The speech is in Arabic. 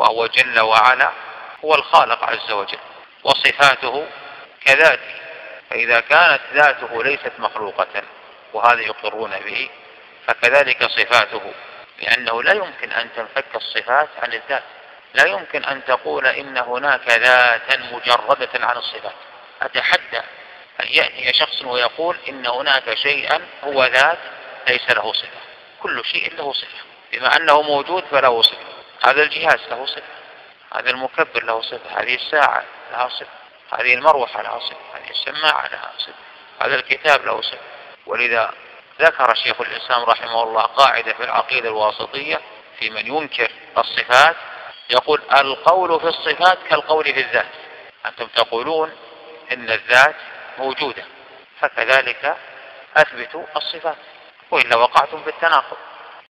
وهو جل وعلا هو الخالق عز وجل وصفاته كذاته فإذا كانت ذاته ليست مخلوقة وهذا يقرون به فكذلك صفاته لأنه لا يمكن أن تنفك الصفات عن الذات لا يمكن أن تقول إن هناك ذاتا مجردة عن الصفات. أتحدى أن يأتي شخص ويقول إن هناك شيئا هو ذات ليس له صفة كل شيء له صفة بما أنه موجود فله صفة. هذا الجهاز له صفة هذا المكبر له صفة هذه الساعة لها صفة هذه المروحة لها صفة هذه السماعة لها صفة هذا الكتاب له صفة. ولذا ذكر شيخ الإسلام رحمه الله قاعدة في العقيدة الواسطية في من ينكر الصفات يقول القول في الصفات كالقول في الذات. أنتم تقولون إن الذات موجودة فكذلك أثبتوا الصفات. وإلا وقعتم في التناقض.